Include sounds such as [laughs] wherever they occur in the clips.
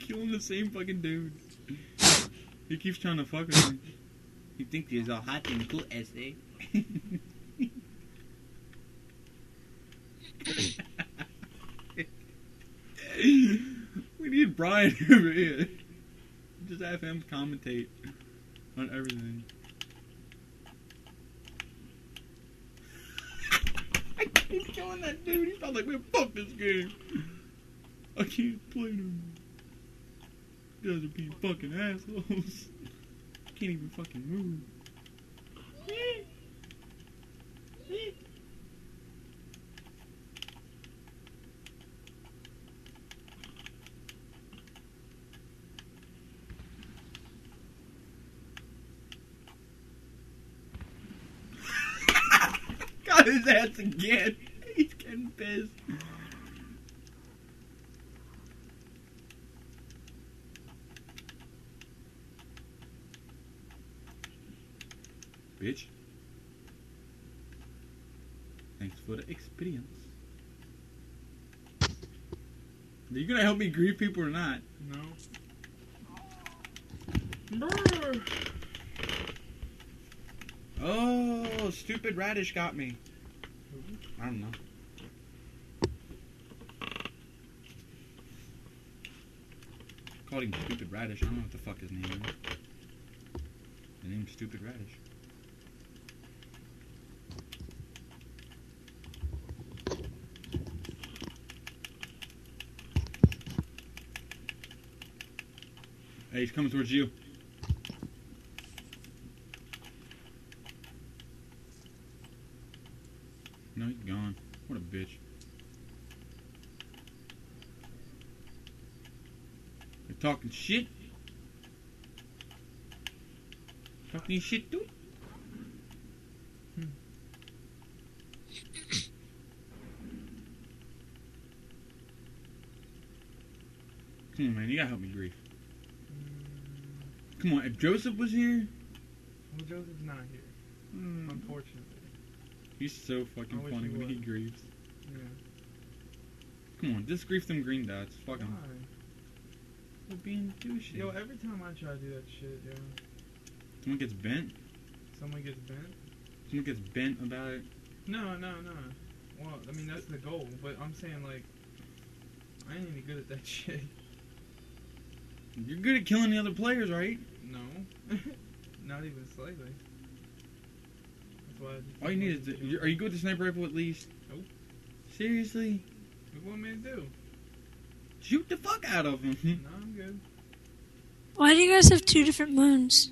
killing the same fucking dude. He keeps trying to fuck with me. He thinks he's all hot and cool, essay. [laughs] we need Brian [laughs] over here. Just have him commentate on everything. I keep killing that dude. He's probably like, man, fuck this game. I can't play no more. You guys are being fucking assholes. [laughs] Can't even fucking move. [laughs] Got his ass again. He's getting pissed. Bitch. Thanks for the experience. Are you gonna help me grieve people or not? No. Oh, stupid radish got me. I don't know. Called him stupid radish. I don't know what the fuck his name is. The name's stupid radish. Hey, he's coming towards you. No, he's gone. What a bitch. You're talking shit? Talking shit? Hmm. Come on, man. You gotta help me grieve. Come on. If Joseph was here, Well, Joseph's not here, mm, unfortunately. he's so fucking funny he when he grieves. Yeah. Come on, just grief them green dots. Fuck. Why? They're being douchey. Yo, every time I try to do that shit, yo, Someone gets bent. someone gets bent. Someone gets bent about it. No, no, no. Well, I mean that's the goal, but I'm saying like, I ain't any good at that [laughs] shit. You're good at killing the other players, right? No, [laughs] not even slightly. That's why. All you need is. The, are you good with the sniper rifle at least? Nope. Seriously? What do you want me to do? Shoot the fuck out of him. [laughs] No, I'm good. Why do you guys have two different moons?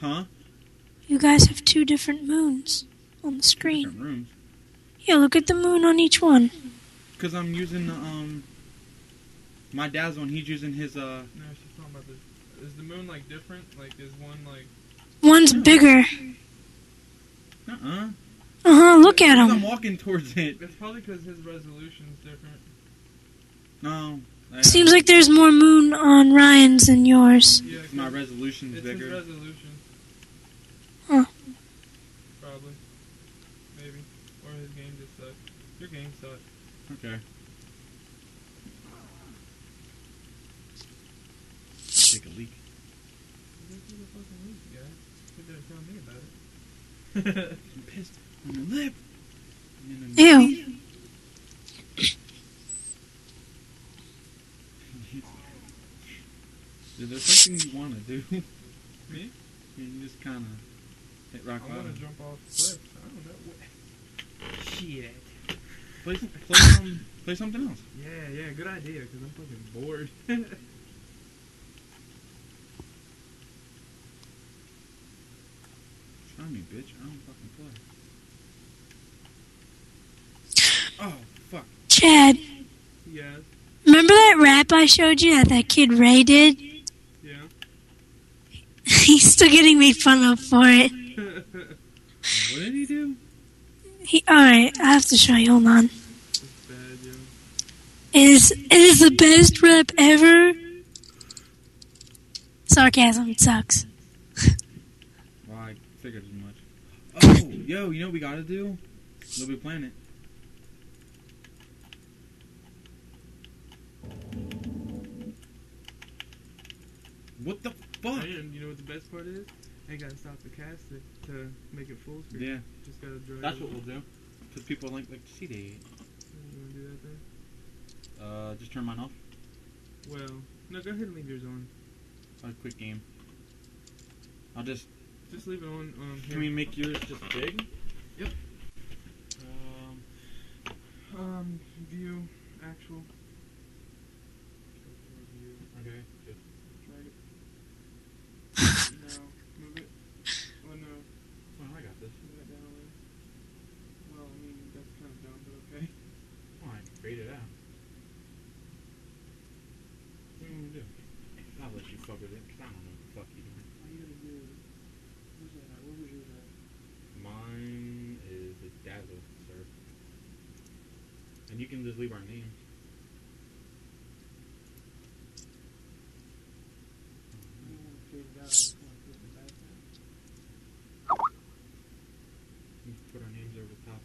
huh? You guys have two different moons on the screen. Different rooms. Yeah, look at the moon on each one. Cause I'm using the um. My dad's one. He's using his uh. No, she's talking about this. Is the moon like different? Like, is one like? One's bigger. Uh uh Uh huh. Look at him. I'm walking towards it. It's probably because his resolution's different. No. I- Seems like there's more moon on Ryan's than yours. Yeah, 'cause my resolution's it's his resolution. Huh. Probably. Maybe. Or his game just sucks. Your game sucks. Okay. Take a leak. This is a fucking week, guys. You better tell me about it. I'm [laughs] pissed on the lip. And then Ew. Is there something you want to do? [laughs] Me? Yeah, you just kind of hit rock I want bottom. to jump off cliffs. I don't know what. Shit. Play, play, some, play something else. Yeah, yeah, good idea, because I'm fucking bored. [laughs] Try me, bitch. I don't fucking play. Oh, fuck. Chad, yes. remember that rap I showed you that that kid Ray did? Yeah. [laughs] He's still getting made fun of for it. [laughs] What did he do? He, all right, I have to show you. Hold on. it's bad, yo. It is it is the best rap ever. Sarcasm. It sucks. [laughs] Well, I figured as much. Oh, yo, you know what we gotta do? Little Big Planet. What the fuck? And you know what the best part is? I gotta stop the caster to make it full screen. Yeah, Just gotta drag. that's it. what we'll do. Because people like like to see that. You wanna do that then? Uh, just turn mine off. Well, no, go ahead and leave yours on. A quick game. I'll just. Just leave it on. Um, here. Can we make yours just big? Yep. Um, Um, view, actual. okay. Good. Drag it. no, move it. Oh no, Well, I got this. move that down a little. Well, I mean, that's kind of dumb, but okay. Fine. Fade it out. What do you want to do? I'll let you fuck with it, 'cause I don't know what the fuck you doing. All you gotta do is. Where's that at? Where was yours at? Mine is a Dazzle, sir. And you can just leave our names. I don't wanna fade it out, I just wanna put the back down. You can put our names over the top.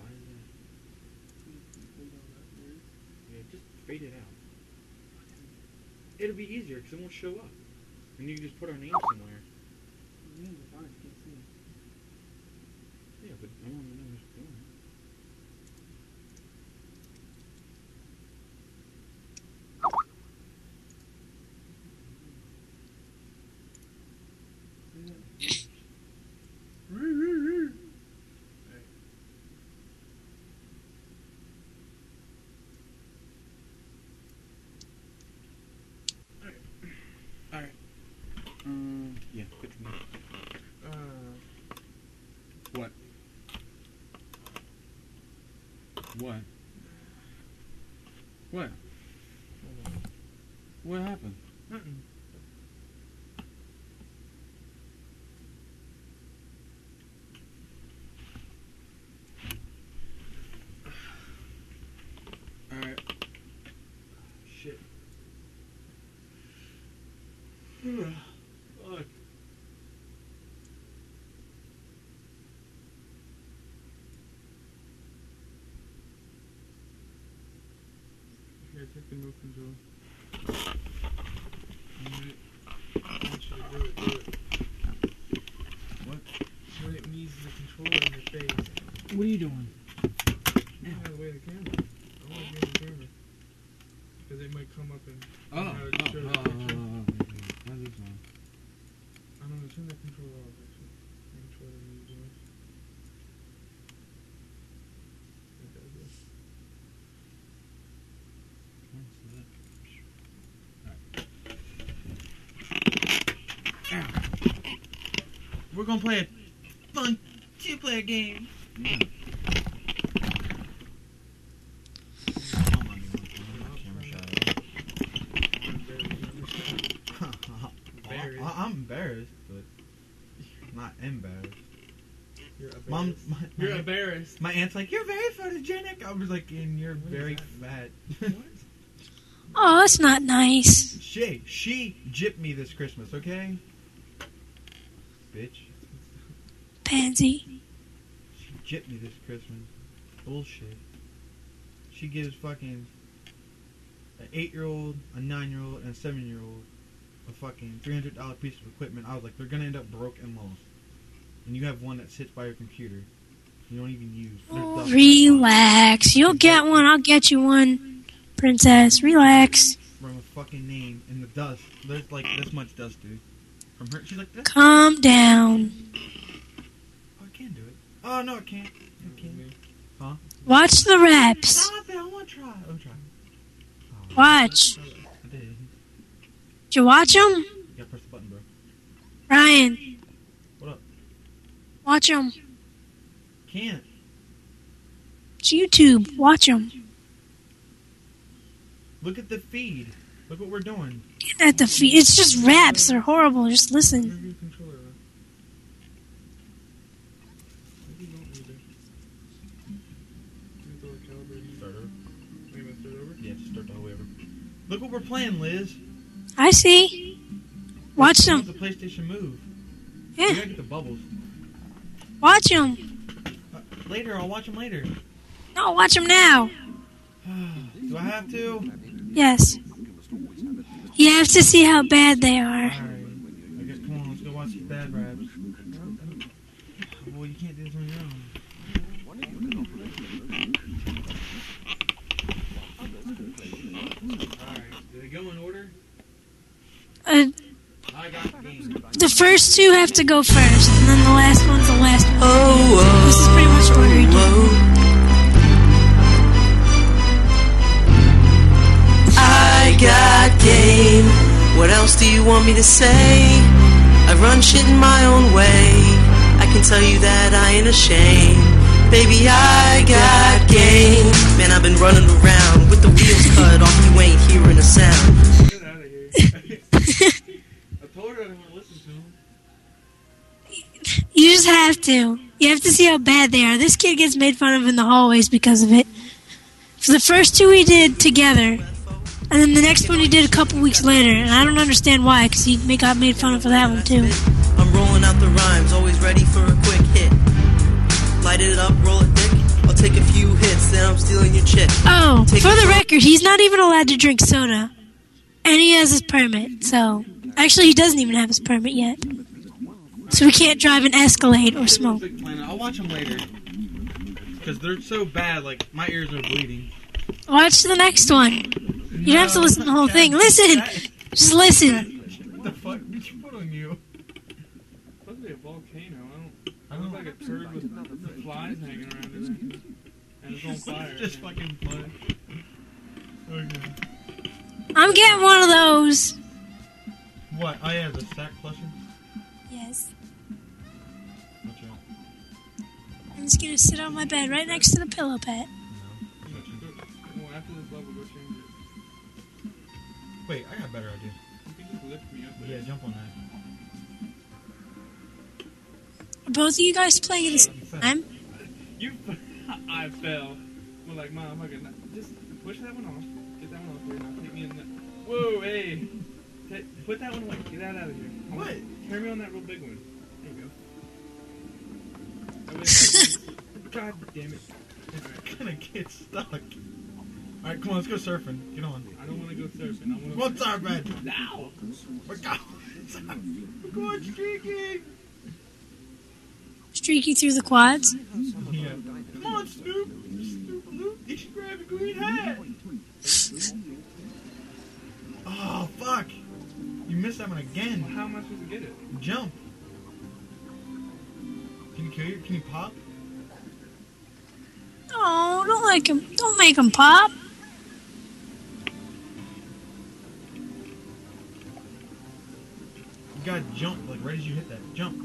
Why is that? You can fade all that there. Yeah, just fade it out. It'll be easier because it won't show up. And you can just put our names somewhere. The names are fine, you can't see 'em. Yeah, but I want to know who's doing it. See that? Um, yeah, put your name. Uh, What? What? What? What happened? Nothing. Alright. Control. What? When it the controller in your face. What are you doing? You out of the way of the camera. I want to be in the camera. Because it might come up and. Oh, how oh, to oh, show oh, the oh, picture. oh, oh, How's this one? I don't know, turn that controller off actually. The controller needs yours. Like that, yeah. We're gonna play a fun two-player game. Yeah. Embarrassed. I- I'm embarrassed, but not embarrassed. You're embarrassed. Mom, my, You're my, embarrassed. my aunt's like, "You're very photogenic." I was like, "And you're What is very that? fat." Oh, that's not nice. she she gypped me this Christmas, okay? Bitch, Pansy. she gypped me this Christmas. Bullshit. She gives fucking an eight-year-old, a nine-year-old, and a seven-year-old a fucking three hundred dollar piece of equipment. I was like, they're gonna end up broke and lost. And you have one that sits by your computer. You don't even use. Oh, relax. You'll get one. I'll get you one. Princess, relax. From a fucking name in the dust. There's like this much dust, dude. From her, she's like, this. Calm down. Oh, I can do it. Oh no, I can't. I can't. Watch the reps. Stop it! I want to try. Me try. Oh, Watch. I did. Did you watch them? Gotta press the button, bro. Ryan. What up? Watch them. Can't. It's YouTube. Watch them. Look at the feed. Look what we're doing. At the feet. It's just raps. They're horrible. Just listen. Move controller around. You don't need it. Maybe throw a calibrating. Start over. Wait, am I start over? Yeah, just start the whole way over. Look what we're playing, Liz. I see. Watch them. The PlayStation Move. Yeah. You gotta get the bubbles. Watch them. Uh, later, I'll watch them later. No, watch them now. [sighs] Do I have to? Yes. Yeah. have to see how bad they are. Alright. I guess, come on, let's go watch these bad raps. Boy, you can't do this on your own. Alright, did they go in order? Uh, I got the first two have to go first, and then the last one's the last one. Oh, This is pretty much order you got game. What else do you want me to say? I run shit in my own way. I can tell you that I ain't ashamed. Baby, I got game. Man, I've been running around with the wheels cut off. You ain't hearing a sound. Get out of here. I told her I didn't want to listen to him. You just have to. You have to see how bad they are. This kid gets made fun of in the hallways because of it. For the first two we did together, and then the next one he did a couple weeks later, and I don't understand why, because he got made fun of for that one too. I'm rolling out the rhymes, always ready for a quick hit. Light it up, roll it thick. I'll take a few hits, then I'm stealing your chick. Oh, Take for the from- record, he's not even allowed to drink soda, and he has his permit. So, actually, he doesn't even have his permit yet. So we can't drive an Escalade or smoke. I'll watch them later. Because they're so bad, like, my ears are bleeding. Watch the next one. You don't have to listen to the whole thing. Listen, just listen. What the fuck did you put on you? supposed to be a volcano. I don't. I It looks like a turd with flies hanging around it. And it's on fire. Just fucking fun. Okay. I'm getting one of those. What? Oh yeah, the sack plusher? Yes. Watch out. I'm just gonna sit on my bed right next to the pillow pet. Wait, I got a better idea. You can just lift me up Yeah, jump on that. Are both of you guys playing at the same time? You. [laughs] I fell. Well, like, mom, i'm fucking Just push that one off. Get that one off here now. Take me in the. Whoa, hey. Ta- put that one away. Get that out of here. I want- What? Carry me on that real big one. There you go. That [laughs] way I can- God damn it. It's gonna get stuck. Alright, come on, let's go surfing. Get on. I don't want to go surfing. I want to. What's our bed? Now! We're going. We're going [laughs] streaking. Streaking through the quads. Yeah. Come on, Snoop. Snoop Loop. You should grab a green hat. Oh, fuck. You missed that one again. How am I supposed to get it? Jump. Can you kill you? Can you pop? Oh, don't like him. Don't make him pop. Right as you hit that. Jump.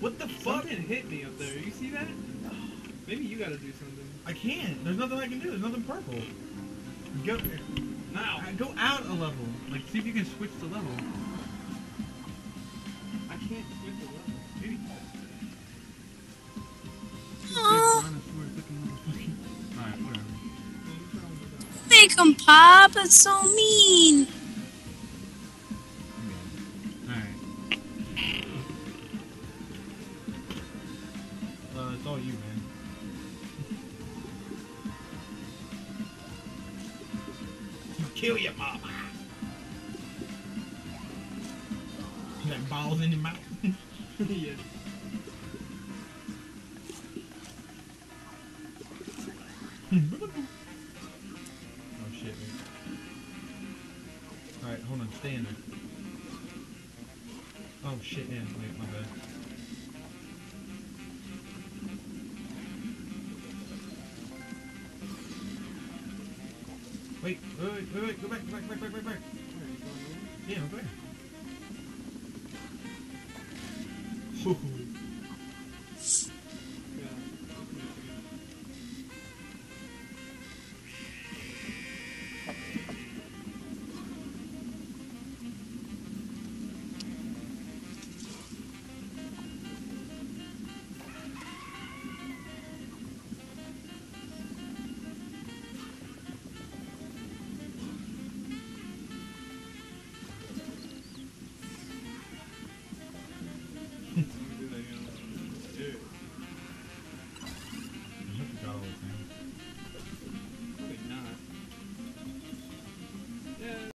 What the fuck? Something hit me up there. You see that? [sighs] Maybe you gotta do something. I can't. There's nothing I can do. There's nothing purple. Go Now! uh, go out a level. Like see if you can switch the level. I can't switch the level. Maybe. Oh, [laughs] Alright, whatever. make him pop. it's so mean. Uh, it's all you, man. Kill your mama. You got balls in your mouth. [laughs] yeah. Oh shit, man. Alright, hold on, stay in there. Oh shit, yeah, wait, my bad. Wait, wait, wait, wait, go back, go back, back, back, back, back. Yeah, go back.